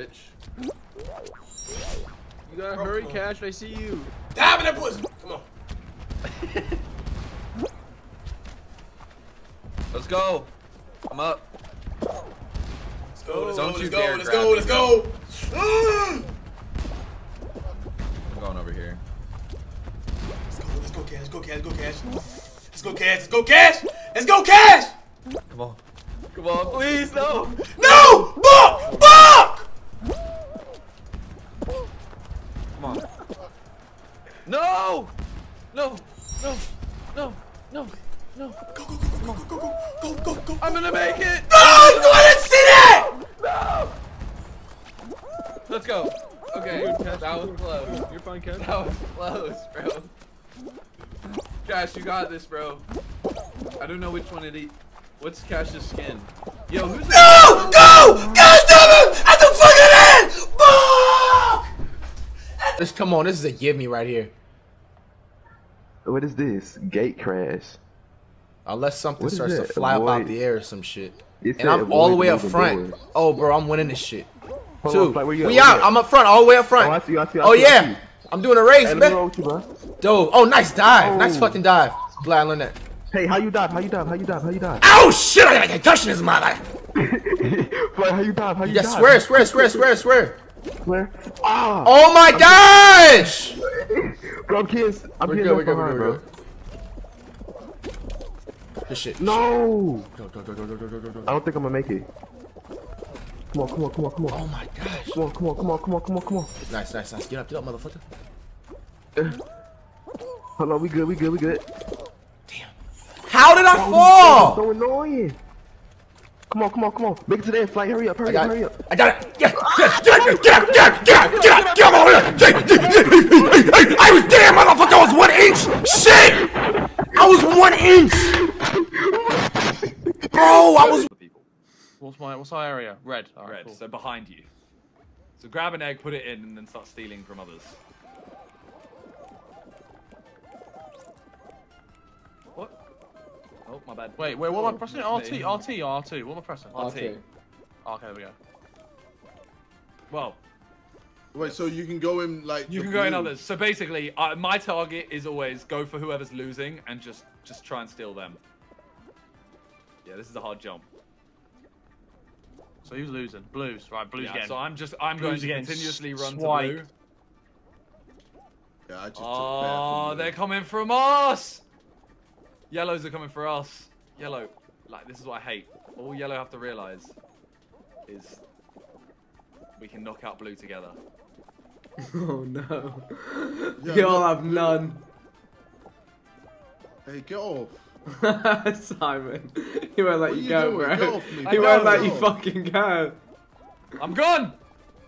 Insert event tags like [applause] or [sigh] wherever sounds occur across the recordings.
bitch. You gotta hurry, Cash. I see you. Dive in that pussy. Come on. [laughs] Let's go. I'm up. Let's go. Let's Don't go. you Let's go. Let's go. Let's go. Mm. I'm going over here. Let's go. Let's go, Cash. Let's go, Cash. Let's go, Cash. Let's go, Cash. Let's go, Cash. Let's go, Cash. Come on. Come on, please, no. No! Buck! Buck! Come on. No! No! No! No! No! No! Go, go, go, go, go, go, go, go, go, go. I'm gonna make it! No! I didn't see that! No! Let's go. Okay, that was close. You're fine, Cash. That was close, bro. Cash, you got this, bro. I don't know which one it is. What's Cash's skin? Yo, who's No! Go! God damn it! At the fucking end! Fuck! This, come on, this is a give me right here. What is this? Gate crash. Unless something What starts to fly up out the air or some shit. It And I'm all the way up front. doors. Oh, bro, I'm winning this shit. Hold Two. on, we out. at? I'm up front, all the way up front. Oh, I see I see I Oh, see yeah. I'm doing a race, Hey, man. roll you, bro. Dove. Oh, nice dive. Nice Oh. fucking dive. Glad I learned that. Hey, how you dive? How you dive? How you dive? How you dive? Oh, shit. I got a concussion in this mother. Flight, how you dive? How you Yeah, dive? swear, swear, swear, swear, swear. Swear. Ah! Oh, my gosh. [laughs] Bro, I'm kids. I'm We're good, we're good, behind, we're bro. good. This shit. No! Go, go, go, go, go, go, go, go, I don't think I'm gonna make it. Come on, come on, come on, come on. Oh, my gosh. Come on, come on, come on, come on, come on, come on. Nice, nice, nice. Get up, get up, motherfucker. Hold on, we good, we good, we good. Damn. How did I Oh, fall? So annoying. Come on, come on, come on. Make it to the end, flight. Hurry up, hurry up, hurry up. I got it. Yes, Get, get, get, get, get, get, get, get over here. I was damn motherfucker. I was one inch. Shit. I was one inch. Bro, I was. What's my what's our area? Red. All right, Red. cool. So behind you. So grab an egg, put it in, and then start stealing from others. Oh, my bad. Wait, wait. What am I pressing? RT, Me. RT, or R2. What am I pressing? RT. Okay, there we go. Well, Wait, so you can go in like you the can go in others. So basically, uh, my target is always go for whoever's losing and just just try and steal them. Yeah, this is a hard jump. So who's losing? Blues. Right, blues Yeah, again. so I'm just I'm Blues going to continuously run to blue. Yeah, I just Oh, bare they're coming from us. Yellows are coming for us. Yellow, like this is what I hate. All yellow have to realize is we can knock out blue together. [laughs] Oh no. [laughs] Yeah, you all look, have none. Hey, get off. [laughs] Simon. He won't let What you you go, doing? bro. Me. He I won't know, let you off. fucking go. I'm gone.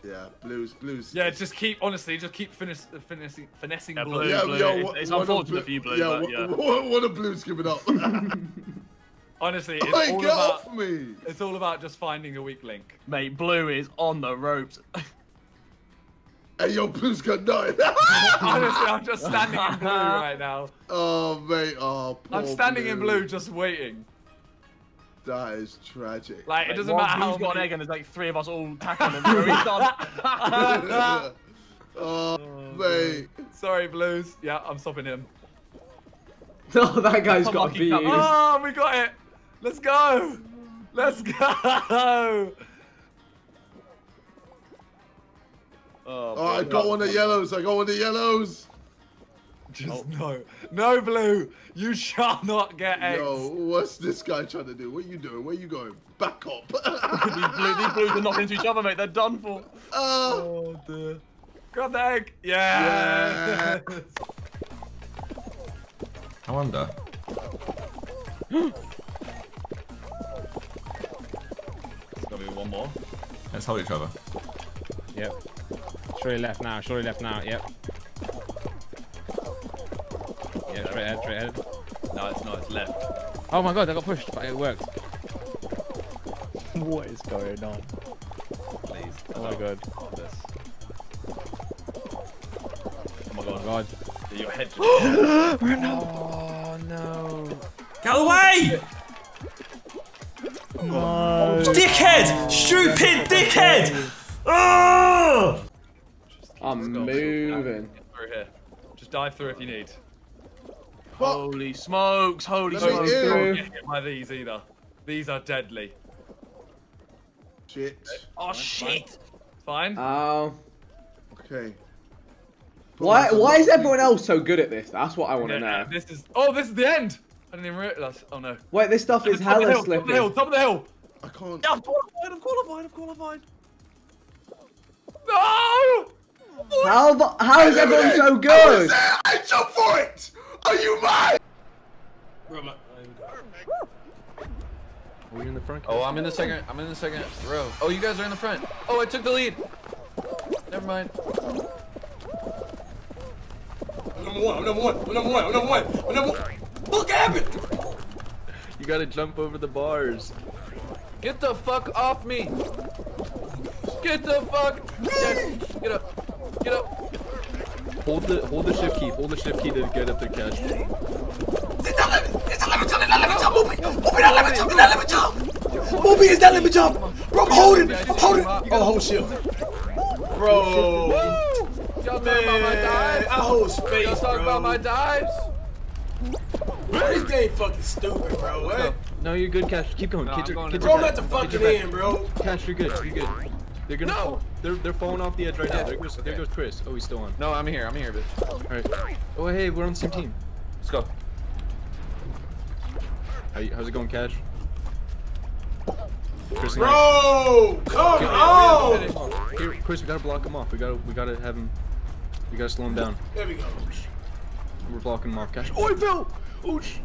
Yeah, blues, blues. Yeah, just keep honestly, just keep finish, uh, finessing, finessing Yeah, blue. blue. yeah, yeah. It's- what- it's what are unfortunate blue- for you, Blue, Yeah, but what, yeah. What, what are blues giving up? [laughs] Honestly, [laughs] it's hey, all get about off me! it's all about just finding a weak link. Mate, blue is on the ropes. [laughs] Hey, yo, blues got nothing. Honestly, I'm just standing in blue right now. oh, mate. Oh, poor I'm standing in blue, just waiting. That is tragic. Like it doesn't one matter how blue's got an egg and there's like three of us all tackling him. He's done. oh, mate. Sorry, blues. Yeah, I'm stopping him. [laughs] Oh, that guy's got a Unlucky beat. Oh, we got it. Let's go. Let's go. [laughs] Oh, Oh, I got one of the yellows. I got one of the yellows. Just no, no blue. You shall not get eggs. Yo, what's this guy trying to do? What are you doing? Where are you going? Back up. [laughs] these, blue, these blues are knocking into each other, mate. They're done for. oh, Oh dear. Grab the egg. Yeah. Oh, Yeah. Uh, [laughs] I wonder. There's gotta be one more. Let's hold each other. Yep. Surely left now. Surely left now. Yep. Straight ahead, straight ahead. No, it's not. It's left. Oh my god, I got pushed, but it worked. What is going on? Please. Oh my god. This. Oh my god. Oh my god. god. Your head [gasps] just. Oh no. Get away! No. Dickhead! Stupid dickhead! Ugh! I'm moving. Through here. Just dive through if you need. Holy smokes! Holy Let me smokes! in. Through. Don't get hit by these either. These are deadly. Shit. Oh shit! Fine. Oh. Okay. Why? Why is everyone else so good at this? That's what I want to Yeah, know. This is. Oh, this is the end. I didn't even realize. Oh no. Wait, this stuff is Top of the hella hill, Top of the hill. slippy. Top of the hill. I can't. Yeah, I'm qualified. I'm qualified. I'm qualified. No! How? the- How is everyone so I was good? there. I jump for it. Are you mine? Are we in the front? Oh, I'm in the second. I'm in the second row. Oh, you guys are in the front. Oh, I took the lead. Never mind. I'm number one. I'm number one. I'm number one. I'm number one. I'm number one. Look happened. You gotta jump over the bars. Get the fuck off me! Get the fuck! Yes. Get up! Get up! Hold the hold the shift key. Hold the shift key to get up there, Cash. It's not let me. It's not let me jump. It's not let me jump. Move me. Move me. Not let me jump. It's not let me jump. Move me. It's not let me jump. Bro, I'm holding. I'm holding. Oh, hold shield. Bro. Y'all talk about my Man, dives? I hold Y'all space, talk bro. about my dives? This game fucking stupid, bro. What? No, you're good, Cash. Keep going. No, Get I'm your, going get to your Bro, I'm back. at the fucking Get your back. end, bro. Cash, you're good. You're good. They're gonna. No. They're they're falling off the edge right now. There goes there goes Chris. Oh, he's still on. No, I'm here. I'm here, bitch. Oh. All right. Oh, hey, we're on the same team. Let's go. How you, how's it going, Cash? Chris, and Bro, come I- on. Here, Chris, we gotta block him off. We gotta we gotta have him. We gotta slow him down. There we go. We're blocking him off. Cash. Oh, I fell. Oh, sh-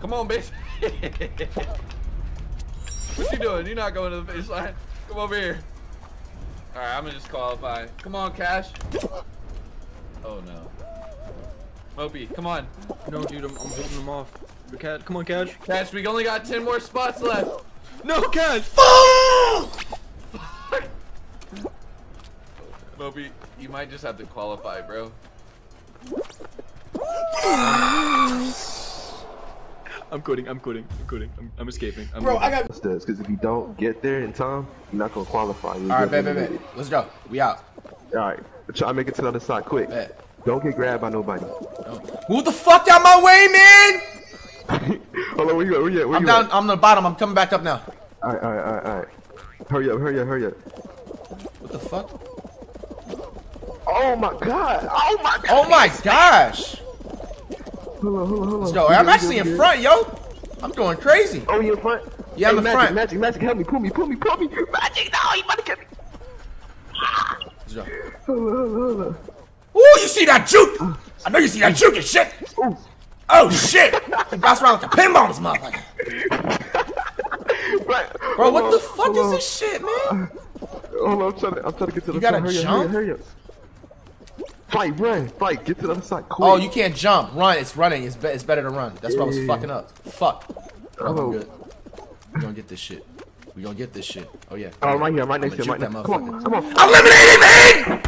Come on, bitch. [laughs] what you doing? You're not going to the finish line. Come over here. All right, I'm gonna just qualify. Come on, Cash. Oh no. Mopey, come on. No, dude, I'm, I'm holding him off. The cat, come on, Cash. Cash, we only got 10 more spots left. No, Cash. Mopey, you might just have to qualify, bro. [laughs] I'm quitting. I'm quitting. I'm quitting. I'm, I'm escaping. I'm Bro, leaving. I got this because if you don't get there in time, you're not gonna qualify. All All right, bet, bet, bet. Let's go. We out. All right, try to make it to the other side quick. Bet. Don't get grabbed by nobody. Move the fuck out my way, man! [laughs] Hold on, where you at? Where you at? Where I'm you down. at? I'm on the bottom. I'm coming back up now. All right, all right, all right, all right. Hurry up, hurry up, hurry up. What the fuck? Oh my god! Oh my god! Oh my gosh! Hold on, hold on, hold on. Let's go. You I'm actually in front, yo. I'm going crazy. Oh, you in front? Yeah, I'm in magic, front. Magic, magic, help me, pull me, pull me, pull me. Magic, no, you about to get me. Let's. Hold on, hold on. Ooh, you see that juke? I know you see that juke and shit. Oh shit! He bounced around like a pinball, this motherfucker. [laughs] Bro, hold what on, the fuck is on. this shit, man? Hold on, I'm trying to, I'm trying to get to the You gotta side. Hurry jump? up, hurry up, hurry up. Fight, run, fight, get to the other side, quick. Oh, you can't jump. Run. It's running. It's, be- it's better to run. That's what I was fucking up. Fuck. Oh, good. We gonna get this shit. We gonna get this shit. Oh yeah. Oh, I'm right here, I'm right next to you, right that Come on, come on. Eliminate him!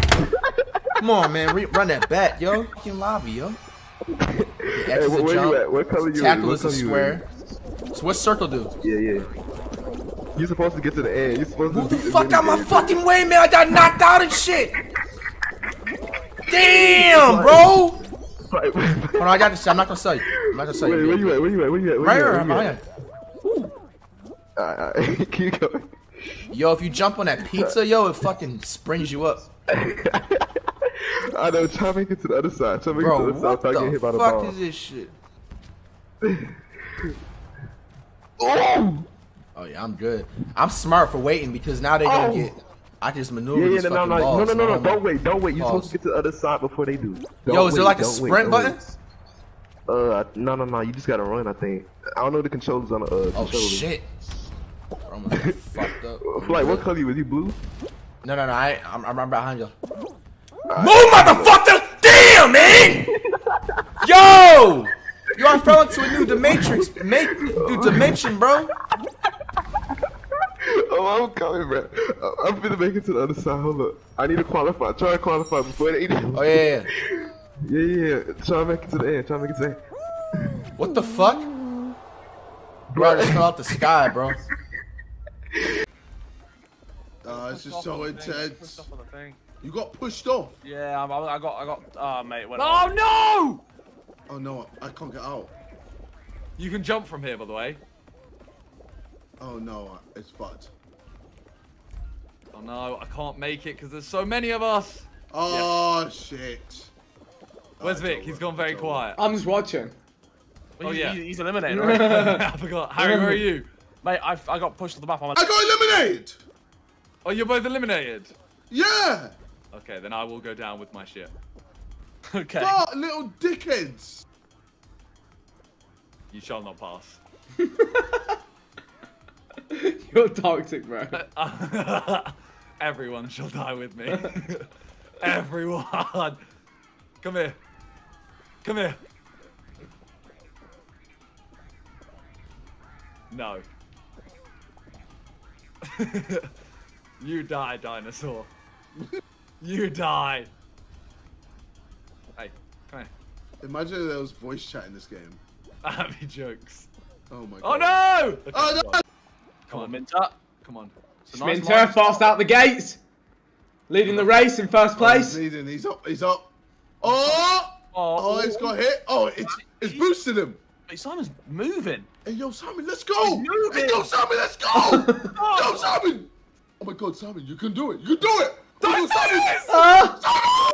Come on, man. Re- run that bat, yo. You lobby, yo. Hey, where, where you at? What color you? Tackle What is a color you in? square. So what's circle do? Yeah, yeah. You're supposed to get to the end. You're supposed Move to the beat fuck out my fucking way, man. I got knocked out and shit. Damn, bro. [laughs] Hold on, I got this. I'm not gonna sell you. I'm not gonna sell Wait, you. where you at? Where you at? Where you at? Where Right you here, at? I'm Where you behind. at? Alright. [laughs] Keep going. Yo, if you jump on that pizza, yo, it fucking springs you up. [laughs] I know. Try to make it to the other side. Try to make it to the other side without getting hit by the ball. What the fuck is this shit? Oh! Oh yeah, I'm good. I'm smart for waiting because now they're gonna Oh. get. I just maneuver Yeah, yeah, these no, no, fucking no, balls. no, no, no, man. don't wait, don't wait. You're Pause. supposed to get to the other side before they do. Don't Yo, is there like a don't wait, sprint button? wait. Uh, no, no, no. You just gotta run. I think. I don't know the controls on the uh, Oh controller. shit. Bro, I'm almost [laughs] fucked up. Flight, what color was you? Blue? No, no, no. I, I'm, I'm right behind you. Move, motherfucker! Damn, man! [laughs] Yo! Yo, I fell into a new dimension, make, new dimension, bro. Oh, I'm coming, bro. I- I'm finna make it to the other side. Hold up. I need to qualify. Try to qualify before they. Oh yeah, yeah. [laughs] Yeah, yeah. Try to make it to the end. Try to make it to the end. What the fuck? Bro, just fell out the sky, bro. [laughs] Uh, it's just so intense. Pushed off on the thing. You got pushed off. Yeah, I, I got, I got. Oh, mate. Went Oh no! Oh no, I can't get out. You can jump from here, by the way. Oh no, it's fucked. Oh no, I can't make it because there's so many of us. Oh shit. Where's Vic? over, He's gone very quiet. I'm just watching. Well, Oh, he's, yeah. he's, he's eliminated, right? [laughs] [laughs] I forgot. Harry, where are you? mate, I, I got pushed to the map. I'm I got eliminated. Oh, you're both eliminated. Yeah. Okay, then I will go down with my ship. [laughs] okay. Fuck, little dickheads. You shall not pass. You're toxic, bro. Everyone shall die with me. [laughs] Everyone. Come here. Come here. No. [laughs] you die, dinosaur. [laughs] you die. Hey, come here. Imagine if there was voice chat in this game. That'd be jokes. Oh my Oh god. no! Okay, Oh, no! come on. Come Come on, on, Minter. come on. It's a nice Minter, fast out the gates. Leading the race in first Oh, he's place. leading. He's up. He's up. Oh! Oh, he's got hit. Oh, it's it's boosted him. Mate, Simon's moving. Hey, yo, Simon, let's go! He's moving. Hey, yo, Simon, let's go! [laughs] yo, Simon! Oh my god, Simon, you can do it! You can do it! Oh, Simon! Ah! Oh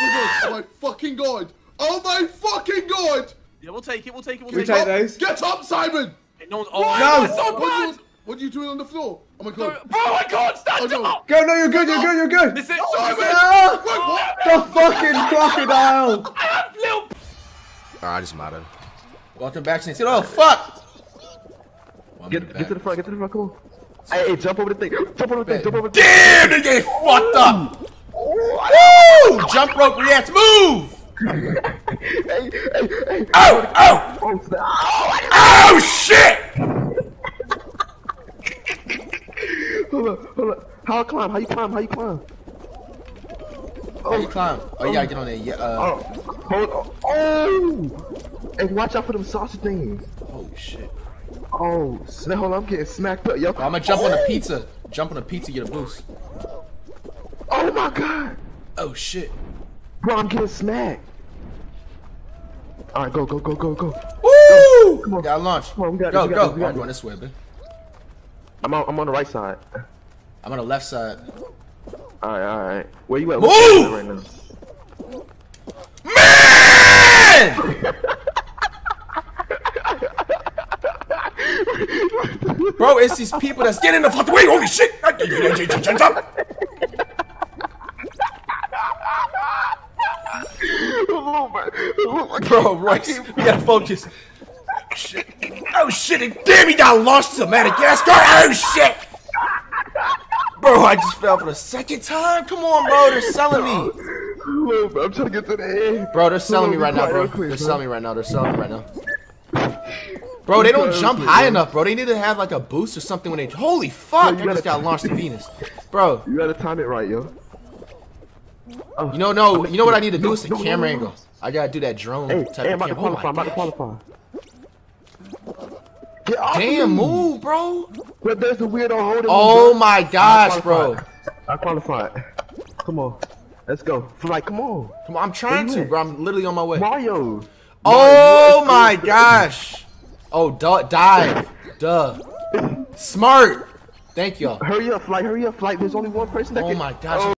my god! Oh my fucking god! Oh my fucking god! Yeah, we'll take it. We'll take it. We'll We take take it. those. Get up, Simon! Hey, No one's. Oh, No! so What are, bad! you, what are you doing on the floor? Oh my god! Bro, I can't stand Oh, no. up! Go, no, you're good, you're good, you're good. This is Simon! Ah! Wait, what? The fucking crocodile. I have little Alright, just matter. Welcome back, Saints. Oh, fuck! Welcome Get, get to the front, get to the front, come on. Hey, hey, jump over the thing. Jump over the thing, jump over the thing. Damn, they get fucked up! Woo! Jump rope reacts. Move! [laughs] Hey, hey, hey. Oh, oh! Oh. Oh, Oh, shit! Hold up, hold up. How I climb? How you climb? How you climb? How you climb? Oh, you gotta get on there. Yeah, uh, Oh, hold on. Oh! Hey, watch out for them sausage things. oh, shit. Oh, snap. Hold on, I'm getting smacked up. Yo, I'm gonna jump on a pizza. Jump on a pizza, get a boost. Oh my god. Oh, shit. Bro, I'm getting smacked. Alright, go, go, go, go, go. Woo! Come on. Gotta launch. Come on, we got go, this, we go. got this, we got I'm going this. this way, man. I'm on, I'm on the right side. I'm on the left side. Alright, alright. Where you at? Move! Where you at right now? Man! Bro, it's these people that's getting in the fuck way. Holy shit! Bro, Royce, we gotta focus. Oh shit, and damn, he got launched to Madagascar. Oh shit! Bro, I just fell for the second time. Come on, bro, they're selling me. I'm trying to get to the end. Bro, they're selling me right now, bro. quiet real quick, They're selling me right now. They're selling me right now. Bro, they don't jump high enough, bro. They need to have like a boost or something when they. Holy fuck! I just gotta- launched to Venus, bro. You gotta time it right, yo. You know, no. You know what I need to do is the camera angle. I gotta do that drone Hey, type hey, I'm of about to. Oh qualify. I'm about to qualify. Get off Damn, me. move, bro. But there's a weirdo holding me, Oh bro. my gosh, bro. I qualified. Come on. Let's go. Flight, come on. Come on, I'm trying to, bro. I'm literally on my way. Mario. Oh my gosh. Oh, duh, dive. Duh. Smart. Thank y'all. Hurry up, flight. Hurry up, flight. There's only one person that Oh can. my gosh. Oh.